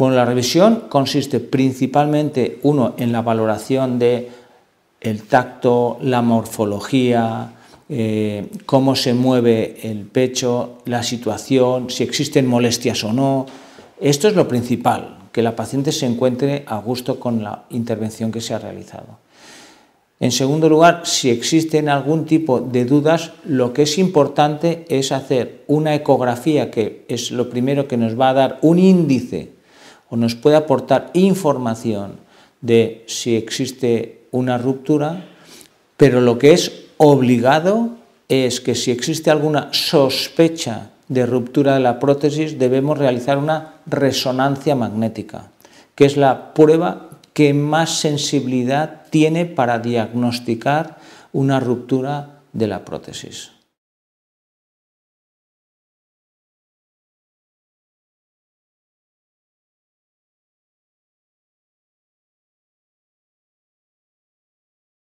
Bueno, la revisión consiste principalmente, uno, en la valoración de el tacto, la morfología, eh, cómo se mueve el pecho, la situación, si existen molestias o no. Esto es lo principal, que la paciente se encuentre a gusto con la intervención que se ha realizado. En segundo lugar, si existen algún tipo de dudas, lo que es importante es hacer una ecografía, que es lo primero que nos va a dar un índice o nos puede aportar información de si existe una ruptura, pero lo que es obligado es que si existe alguna sospecha de ruptura de la prótesis debemos realizar una resonancia magnética, que es la prueba que más sensibilidad tiene para diagnosticar una ruptura de la prótesis.